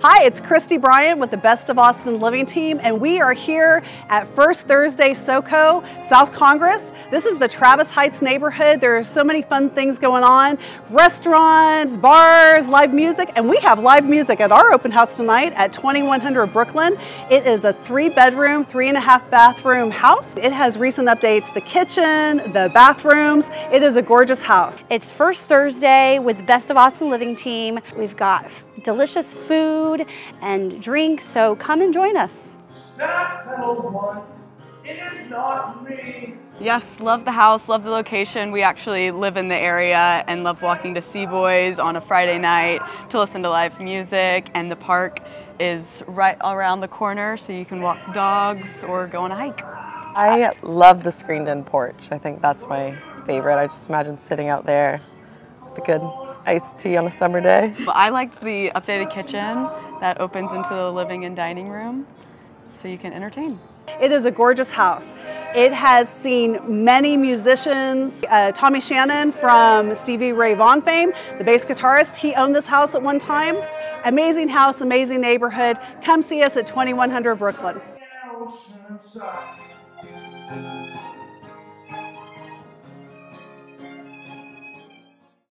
Hi, it's Kristie Bryant with the Best of Austin Living Team, and we are here at First Thursday SoCo, South Congress. This is the Travis Heights neighborhood. There are so many fun things going on restaurants, bars, live music, and we have live music at our open house tonight at 2100 Brooklyn. It is a three bedroom, three and a half bathroom house. It has recent updates the kitchen, the bathrooms. It is a gorgeous house. It's First Thursday with the Best of Austin Living Team. We've got delicious food and drink, so come and join us. once. It is not me. Yes, love the house, love the location. We actually live in the area and love walking to C-Boy's on a Friday night to listen to live music. And the park is right around the corner, so you can walk dogs or go on a hike. I love the screened in porch. I think that's my favorite. I just imagine sitting out there with a good iced tea on a summer day. I like the updated kitchen that opens into the living and dining room so you can entertain. It is a gorgeous house. It has seen many musicians. Uh, Tommy Shannon from Stevie Ray Vaughan fame, the bass guitarist, he owned this house at one time. Amazing house, amazing neighborhood. Come see us at 2100 Brooklyn.